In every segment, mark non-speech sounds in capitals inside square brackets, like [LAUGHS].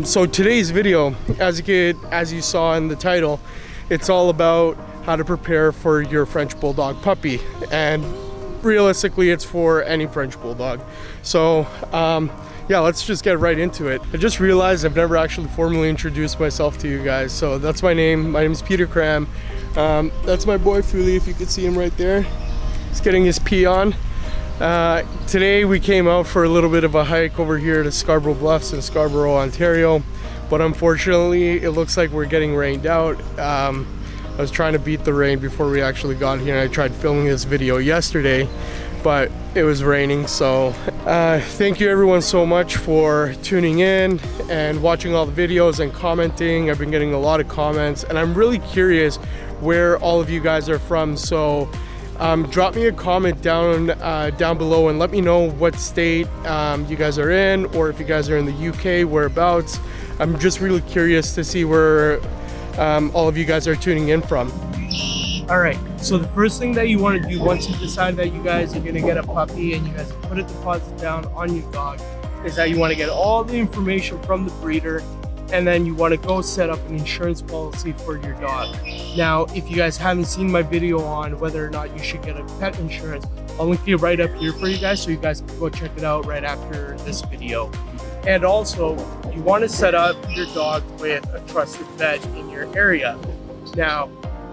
So today's video, as you as you saw in the title, it's all about how to prepare for your French Bulldog puppy. And realistically, it's for any French Bulldog. So um, yeah, let's just get right into it. I just realized I've never actually formally introduced myself to you guys. So that's my name. My name is Peter Cram. Um, that's my boy Fuli, if you could see him right there. He's getting his pee on. Uh, today we came out for a little bit of a hike over here to Scarborough Bluffs in Scarborough, Ontario. But unfortunately, it looks like we're getting rained out. Um, I was trying to beat the rain before we actually got here. I tried filming this video yesterday, but it was raining. So uh, thank you everyone so much for tuning in and watching all the videos and commenting. I've been getting a lot of comments and I'm really curious where all of you guys are from. So um, drop me a comment down uh, down below and let me know what state um, you guys are in or if you guys are in the UK whereabouts. I'm just really curious to see where um, all of you guys are tuning in from. All right so the first thing that you want to do once you decide that you guys are going to get a puppy and you guys put a deposit down on your dog is that you want to get all the information from the breeder and then you want to go set up an insurance policy for your dog. Now, if you guys haven't seen my video on whether or not you should get a pet insurance, I'll link it right up here for you guys so you guys can go check it out right after this video. And also, you want to set up your dog with a trusted vet in your area. Now,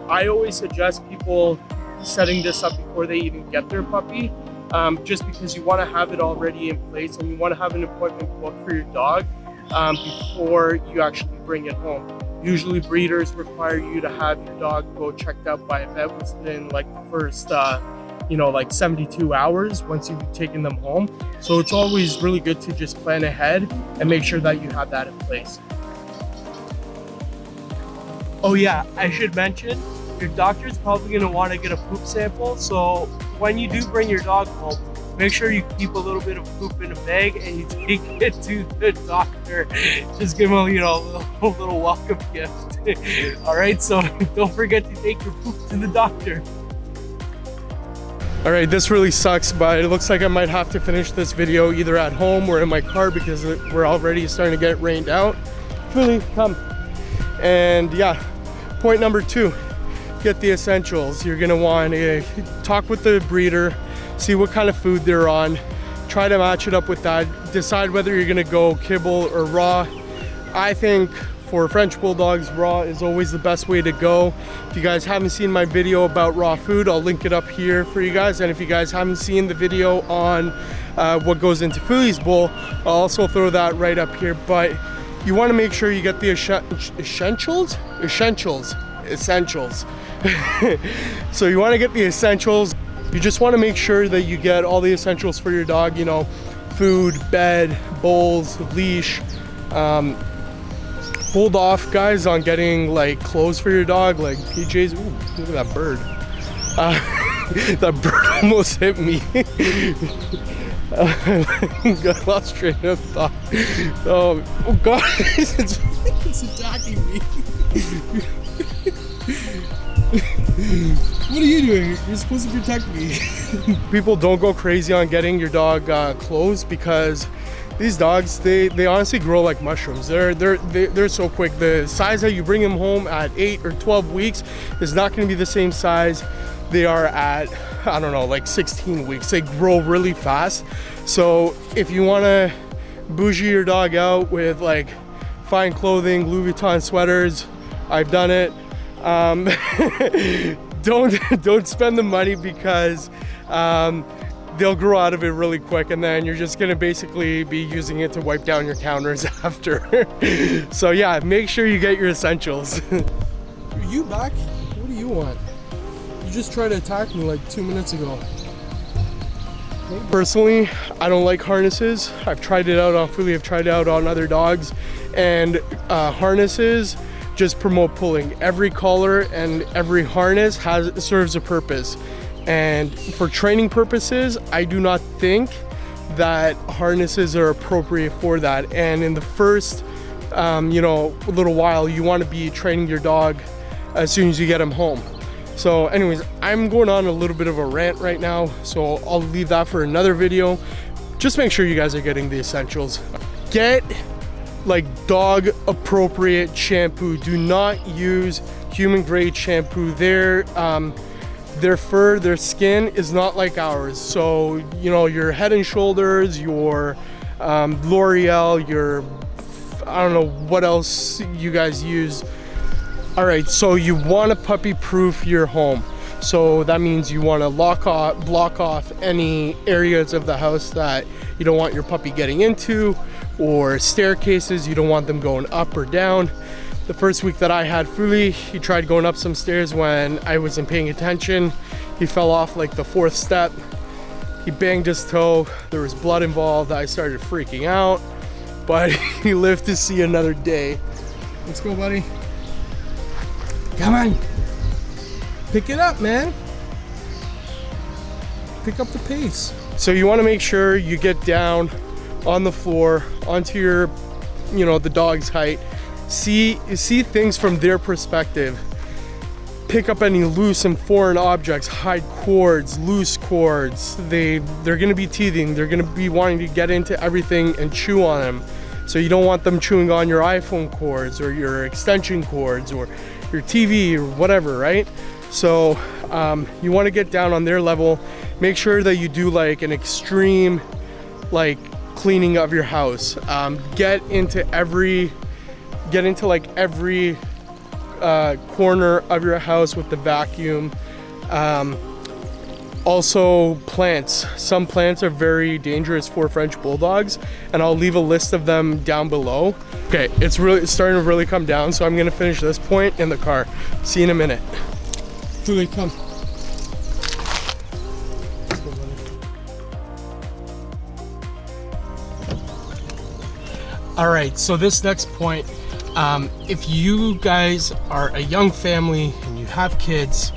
I always suggest people setting this up before they even get their puppy, um, just because you want to have it already in place and you want to have an appointment booked for your dog um, before you actually bring it home. Usually breeders require you to have your dog go checked out by a vet within like the first, uh, you know, like 72 hours once you've taken them home. So it's always really good to just plan ahead and make sure that you have that in place. Oh yeah, I should mention, your doctor's probably gonna wanna get a poop sample. So when you do bring your dog home, make sure you keep a little bit of poop in a bag and you [LAUGHS] take it to the doctor. Just give them, you know, a little, [LAUGHS] a little welcome gift. [LAUGHS] All right, so don't forget to take your poop to the doctor. All right, this really sucks, but it looks like I might have to finish this video either at home or in my car because we're already starting to get rained out. Really, come. And yeah, point number two, get the essentials. You're gonna want to talk with the breeder, see what kind of food they're on, try to match it up with that, decide whether you're gonna go kibble or raw. I think for French Bulldogs, raw is always the best way to go. If you guys haven't seen my video about raw food, I'll link it up here for you guys. And if you guys haven't seen the video on uh, what goes into Fuli's Bowl, I'll also throw that right up here. But you wanna make sure you get the essentials? Essentials, essentials. [LAUGHS] so you wanna get the essentials. You just want to make sure that you get all the essentials for your dog, you know, food, bed, bowls, leash. Um, hold off guys on getting like clothes for your dog, like PJs. Ooh, look at that bird. Uh, [LAUGHS] that bird [LAUGHS] almost hit me. [LAUGHS] got lost train of thought. Oh, oh god, it's, it's attacking me. [LAUGHS] What are you doing? You're supposed to protect me. [LAUGHS] People don't go crazy on getting your dog uh, clothes because these dogs, they, they honestly grow like mushrooms. They're, they're, they're so quick. The size that you bring them home at eight or 12 weeks is not gonna be the same size they are at, I don't know, like 16 weeks. They grow really fast. So if you wanna bougie your dog out with like fine clothing, Louis Vuitton sweaters, I've done it. Um, [LAUGHS] don't [LAUGHS] don't spend the money because um, they'll grow out of it really quick and then you're just gonna basically be using it to wipe down your counters [LAUGHS] after. so yeah, make sure you get your essentials. Are you back? What do you want? You just tried to attack me like two minutes ago. Personally, I don't like harnesses. I've tried it out on Fuli, I've tried it out on other dogs and uh, harnesses just promote pulling. Every collar and every harness has serves a purpose. And for training purposes, I do not think that harnesses are appropriate for that. And in the first, um, you know, little while, you want to be training your dog as soon as you get him home. So anyways, I'm going on a little bit of a rant right now, so I'll leave that for another video. Just make sure you guys are getting the essentials. Get like dog appropriate shampoo. Do not use human grade shampoo. Their um, their fur, their skin is not like ours. So you know your Head and Shoulders, your um, L'Oreal, your I don't know what else you guys use. All right, so you want to puppy proof your home. So that means you want to lock off, block off any areas of the house that you don't want your puppy getting into or staircases, you don't want them going up or down. The first week that I had Fuli, he tried going up some stairs when I wasn't paying attention. He fell off like the fourth step. He banged his toe. There was blood involved. I started freaking out, but [LAUGHS] he lived to see another day. Let's go, buddy. Come on. Pick it up, man. Pick up the pace. So you want to make sure you get down on the floor onto your, you know, the dog's height. See, see things from their perspective. Pick up any loose and foreign objects, hide cords, loose cords. They, they're gonna be teething. They're gonna be wanting to get into everything and chew on them. So you don't want them chewing on your iPhone cords or your extension cords or your TV or whatever, right? So um, you want to get down on their level. Make sure that you do like an extreme like cleaning of your house. Um, get into every, get into like every uh, corner of your house with the vacuum. Um, also plants. Some plants are very dangerous for French Bulldogs and I'll leave a list of them down below. Okay, it's really it's starting to really come down so I'm gonna finish this point in the car. See you in a minute. Fuli, come. All right, so this next point, um, if you guys are a young family and you have kids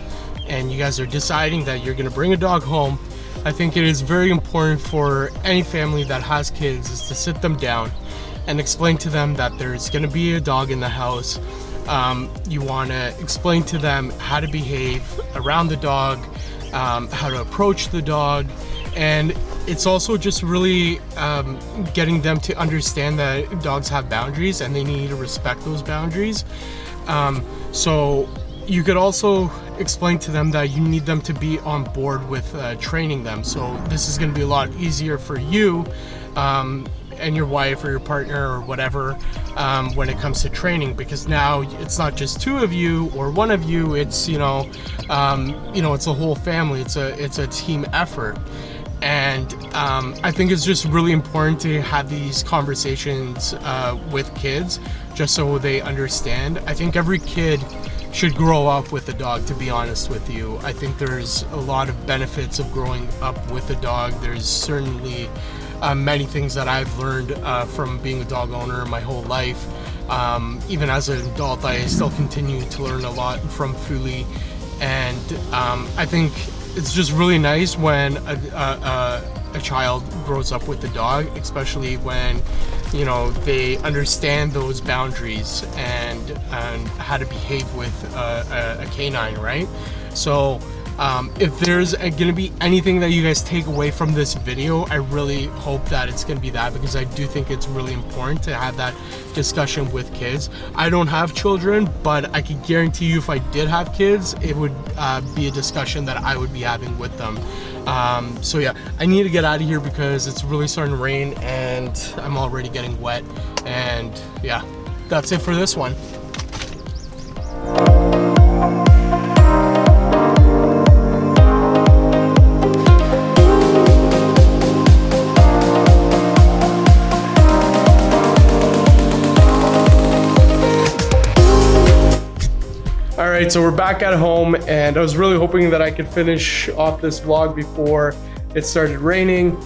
and you guys are deciding that you're gonna bring a dog home, I think it is very important for any family that has kids is to sit them down and explain to them that there's gonna be a dog in the house. Um, you want to explain to them how to behave around the dog, um, how to approach the dog, and it's also just really um, getting them to understand that dogs have boundaries and they need to respect those boundaries. Um, so you could also explain to them that you need them to be on board with uh, training them. So this is going to be a lot easier for you um, and your wife or your partner or whatever um, when it comes to training because now it's not just two of you or one of you it's you know um, you know it's a whole family it's a it's a team effort and um, I think it's just really important to have these conversations uh, with kids just so they understand. I think every kid should grow up with a dog to be honest with you. I think there's a lot of benefits of growing up with a dog. There's certainly uh, many things that I've learned uh, from being a dog owner my whole life. Um, even as an adult, I still continue to learn a lot from Fuli, and um, I think it's just really nice when a, a, a, child grows up with a dog, especially when you know they understand those boundaries and and how to behave with a, a canine, right? So um, if there's going to be anything that you guys take away from this video, I really hope that it's going to be that because I do think it's really important to have that discussion with kids. I don't have children, but I can guarantee you if I did have kids, it would uh, be a discussion that I would be having with them. Um, so yeah, I need to get out of here because it's really starting to rain and I'm already getting wet. And yeah, that's it for this one. Right, so we're back at home and I was really hoping that I could finish off this vlog before it started raining,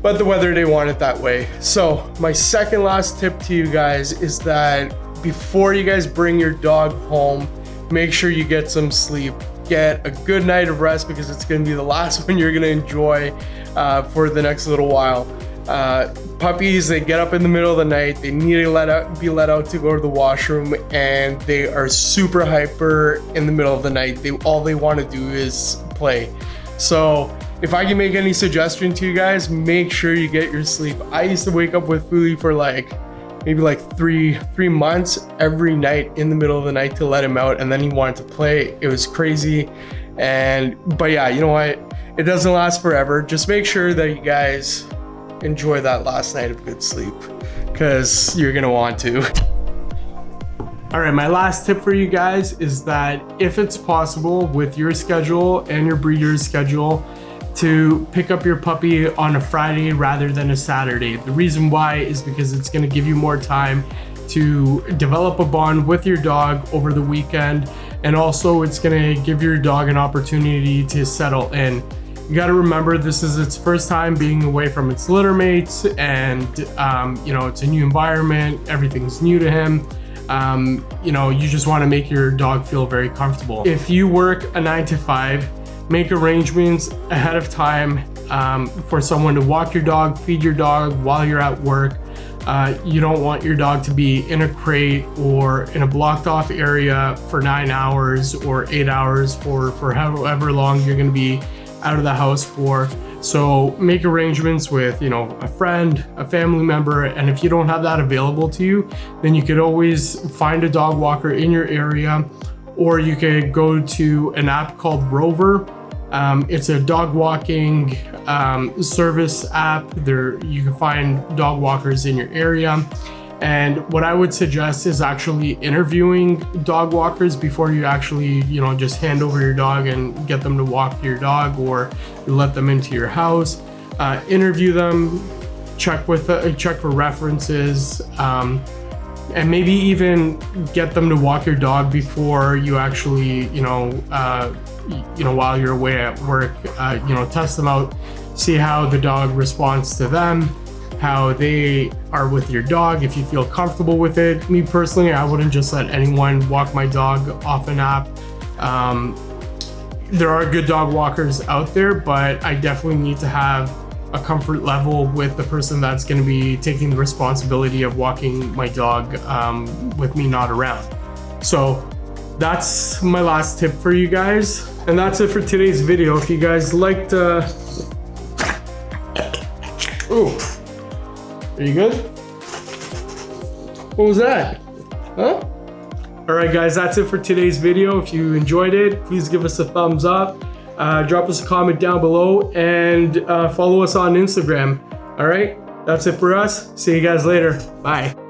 but the weather didn't want it that way. So my second last tip to you guys is that before you guys bring your dog home, make sure you get some sleep. Get a good night of rest because it's gonna be the last [LAUGHS] one you're gonna enjoy uh, for the next little while. Uh, puppies, they get up in the middle of the night, they need to let out, be let out to go to the washroom, and they are super hyper in the middle of the night. They all they want to do is play. So if I can make any suggestion to you guys, make sure you get your sleep. I used to wake up with Fuli for like maybe like three three months every night in the middle of the night to let him out and then he wanted to play it was crazy and but yeah you know what it doesn't last forever just make sure that you guys enjoy that last night of good sleep because you're gonna want to all right, my last tip for you guys is that if it's possible with your schedule and your breeder's schedule, to pick up your puppy on a Friday rather than a Saturday. The reason why is because it's gonna give you more time to develop a bond with your dog over the weekend and also it's gonna give your dog an opportunity to settle in. You gotta remember this is its first time being away from its litter mates and um, you know, it's a new environment, everything's new to him. Um, you know, you just wanna make your dog feel very comfortable. If you work a nine to five, make arrangements ahead of time um, for someone to walk your dog, feed your dog while you're at work. Uh, you don't want your dog to be in a crate or in a blocked off area for nine hours or eight hours for, for however long you're going to be out of the house for. So make arrangements with, you know, a friend, a family member, and if you don't have that available to you, then you could always find a dog walker in your area or you could go to an app called Rover. Um, it's a dog walking um, service app. There you can find dog walkers in your area. And what I would suggest is actually interviewing dog walkers before you actually, you know, just hand over your dog and get them to walk your dog or let them into your house. Uh, interview them, check with uh, check for references. Um, and maybe even get them to walk your dog before you actually, you know, uh, you know, while you're away at work, uh, you know, test them out, see how the dog responds to them, how they are with your dog, if you feel comfortable with it. Me personally, I wouldn't just let anyone walk my dog off an app. Um, there are good dog walkers out there, but I definitely need to have a comfort level with the person that's going to be taking the responsibility of walking my dog um, with me not around. So that's my last tip for you guys. And that's it for today's video. If you guys liked, uh... Ooh, are you good? What was that? Huh? All right, guys, that's it for today's video. If you enjoyed it, please give us a thumbs up. Uh, drop us a comment down below and uh, follow us on Instagram. All right, that's it for us. See you guys later. Bye.